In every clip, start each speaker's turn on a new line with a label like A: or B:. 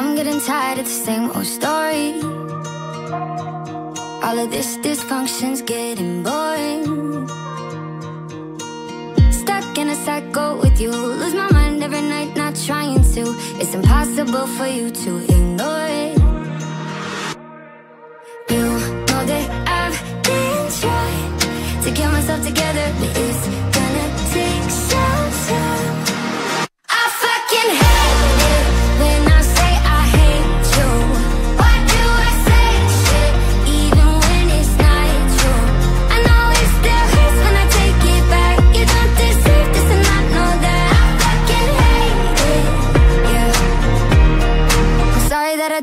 A: I'm getting tired of the same old story. All of this dysfunction's getting boring. Stuck in a cycle with you. Lose my mind every night, not trying to. It's impossible for you to ignore it. You know that I've been trying to get myself together, but it's gonna take some time.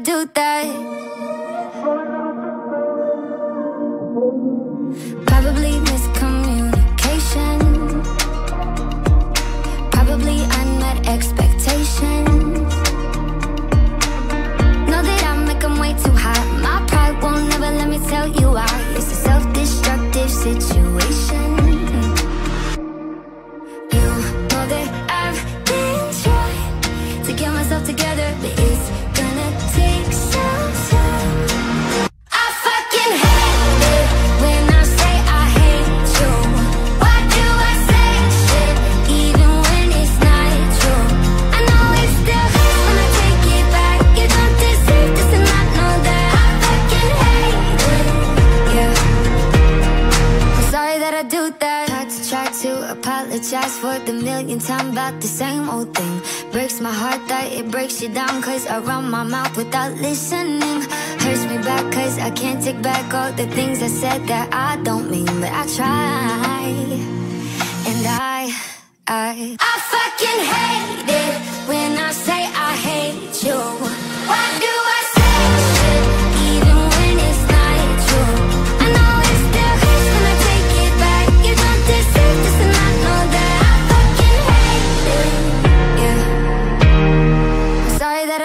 A: Do that. Probably miscommunication. Probably unmet expectations. Know that I make 'em way too high. My pride won't never let me tell you why. It's a self destructive situation. Try to apologize for the million time about the same old thing. Breaks my heart that it breaks you down cause I run my mouth without listening. Hurts me back cause I can't take back all the things I said that I don't mean, but I try. And I, I, I fucking hate it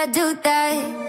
A: I do that.